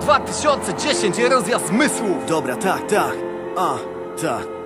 2010 Erozja zmysłów. Dobra, tak, tak, a, tak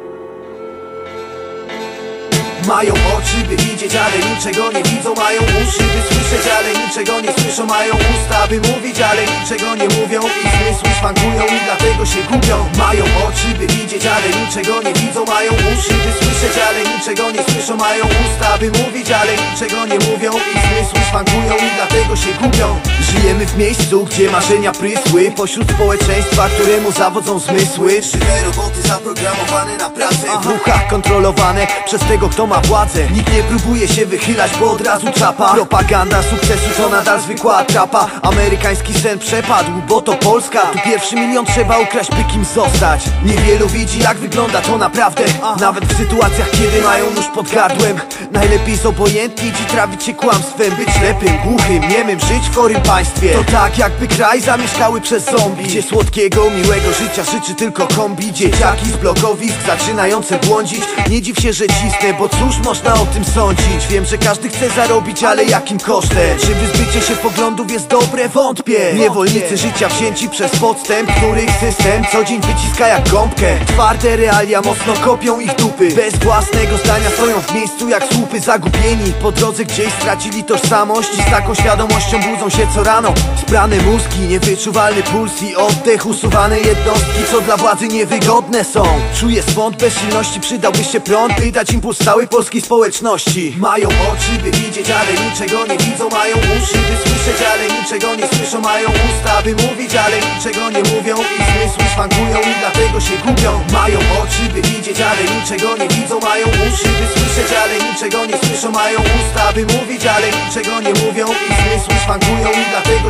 Mają oczy, by widzieć, ale niczego nie widzą. Mają uszy, by słyszeć, ale niczego nie słyszą. Mają usta, by mówić, ale niczego nie mówią. Ich zmysły szwankują i dlatego się gubią. Mają oczy, by widzieć, ale niczego nie widzą. Mają uszy, by słyszeć, ale niczego nie słyszą. Mają usta, by mówić, ale niczego nie mówią. Ich zmysły szwankują i dlatego się gubią. Żyjemy w miejscu, gdzie marzenia prysły. Pośród społeczeństwa, któremu zawodzą zmysły. Żywe roboty zaprogramowane na pracę. W ruchach kontrolowane przez tego, kto ma władzę. Nikt nie próbuje się wychylać, bo od razu czapa. Propaganda sukcesu to nadal zwykła atrapa. Amerykański sen przepadł, bo to Polska. Tu pierwszy milion trzeba ukraść, by kim zostać. Niewielu widzi, jak wygląda to naprawdę. Nawet w sytuacjach, kiedy mają nóż pod gardłem. Najlepiej zobojętnić i trawić się kłamstwem. Być ślepym, głuchym, niemym, żyć w chorym państwie. To tak jakby kraj zamieszkały przez zombie. Gdzie słodkiego, miłego życia życzy tylko kombi. Dzieciaki z blokowisk zaczynające błądzić. Nie dziw się, że cisnę, bo cóż można o tym sądzić? Wiem, że każdy chce zarobić, ale jakim kosztem? Czy wyzbycie się poglądów jest dobre? Wątpię. Niewolnicy życia wzięci przez podstęp Których system co dzień wyciska jak gąbkę. Twarde realia mocno kopią ich dupy. Bez własnego zdania stoją w miejscu jak słupy Zagubieni. Po drodze gdzieś stracili tożsamość I z taką świadomością budzą się co rano. Sprane mózgi, niewyczuwalny puls i oddech. Usuwane jednostki, co dla władzy niewygodne są. Czuję swąd bezsilności, przydałby się prąd By dać impuls całej polskiej społeczności. Mają oczy, by widzieć, ale niczego nie widzą. Mają uszy, by słyszeć, ale niczego nie słyszą. Mają usta, by mówić, ale niczego nie mówią. Ich zmysły szwankują i dlatego się gubią. Mają oczy, by widzieć, ale niczego nie widzą. Mają uszy, by słyszeć, ale niczego nie słyszą. Mają usta, by mówić, ale niczego nie mówią. Ich zmysły szwankują i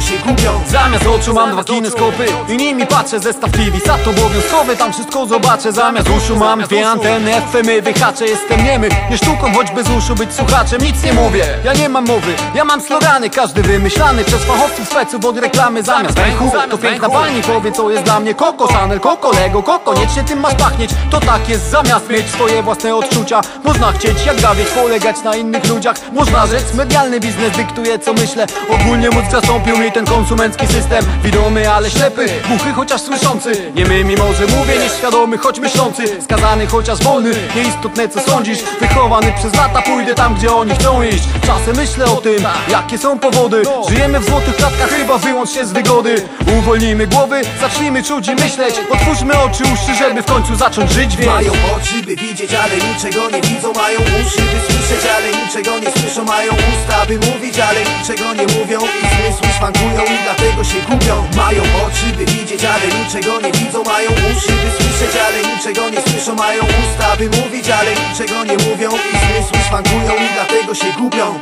się gubią. Zamiast oczu mam dwa kineskopy I nimi patrzę zestaw TV Sat obowiązkowy, tam wszystko zobaczę. Zamiast uszu mam dwie anteny FM wyhaczę, jestem niemy. Nie sztuką, choć bez uszu być słuchaczem. Nic nie mówię, ja nie mam mowy. Ja mam slogany, każdy wymyślany Przez fachowców speców od reklamy. Zamiast węchu, to piękna pani powie co jest dla mnie Koko, Chanel, Koko, Lego, Koko tym masz pachnieć, to tak jest Zamiast mieć swoje własne odczucia Można chcieć jak gawieć, polegać na innych ludziach. Można rzec, medialny biznes dyktuje co myślę. Ogólnie mózg zastąpił mi ten konsumencki system. Widomy, ale ślepy, głuchy chociaż słyszący. Niemy mimo, że mówię, nieświadomy, choć myślący. Skazany, chociaż wolny, nieistotne co sądzisz. Wychowany przez lata, pójdę tam, gdzie oni chcą iść. Czasem myślę o tym, jakie są powody. Żyjemy w złotych klatkach, chyba wyłącz się z wygody. Uwolnijmy głowy, zacznijmy czuć i myśleć. Otwórzmy oczy, uszy, żeby w końcu zacząć żyć, więc Mają oczy, by widzieć, ale niczego nie widzą. Mają uszy, by ale niczego nie słyszą Mają usta, by mówić, ale niczego nie mówią Ich zmysły szwankują i dlatego się gubią. Mają oczy, by widzieć, ale niczego nie widzą Mają uszy, by słyszeć, ale niczego nie słyszą Mają usta, by mówić, ale niczego nie mówią Ich zmysły szwankują i dlatego się gubią